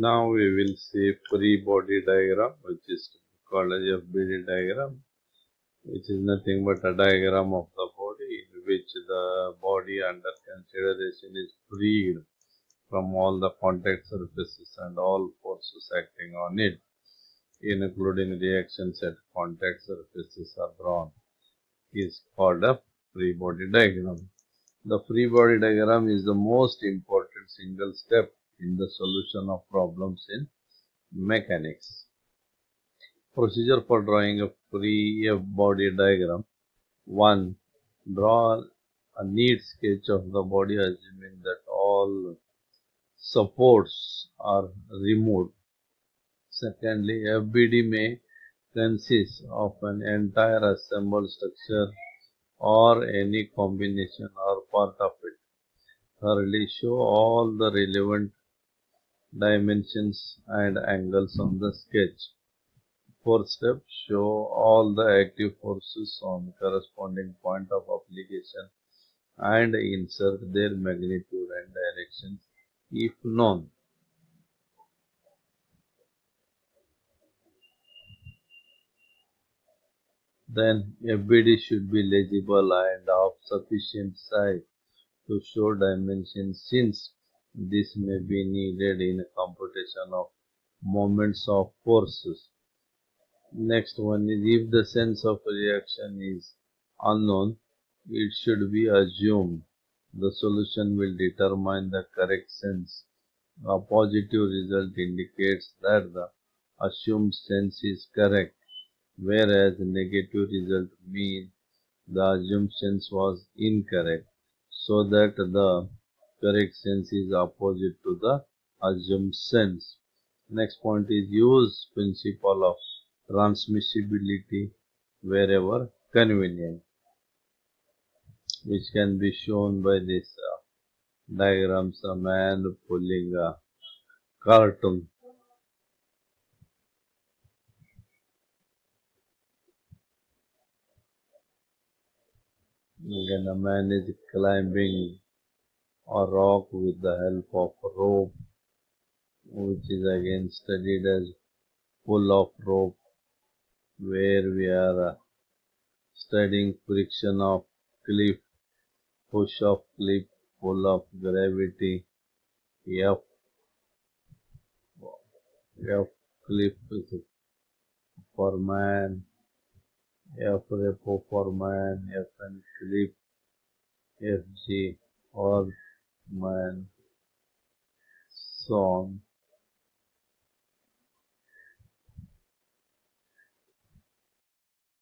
Now we will see free body diagram which is called as FBD diagram which is nothing but a diagram of the body in which the body under consideration is freed from all the contact surfaces and all forces acting on it including reactions at contact surfaces are drawn is called a free body diagram. The free body diagram is the most important single step in the solution of problems in mechanics. Procedure for drawing a free body diagram 1. Draw a neat sketch of the body assuming that all supports are removed. Secondly, FBD may consist of an entire assembled structure or any combination or part of it. Thirdly, show all the relevant dimensions and angles on the sketch. Fourth step, show all the active forces on corresponding point of application and insert their magnitude and directions if known. Then FBD should be legible and of sufficient size to show dimensions since this may be needed in a computation of moments of forces. Next one is if the sense of reaction is unknown, it should be assumed. The solution will determine the correct sense. A positive result indicates that the assumed sense is correct, whereas negative result means the assumed sense was incorrect, so that the correct sense is opposite to the assumed sense. Next point is use principle of transmissibility wherever convenient, which can be shown by this uh, diagrams, a man pulling a cartoon. Again, a man is climbing a rock with the help of a rope, which is again studied as pull of rope, where we are uh, studying friction of cliff, push of cliff, pull of gravity, F, F cliff for man, F repo for man, F and cliff, FG or man, so on.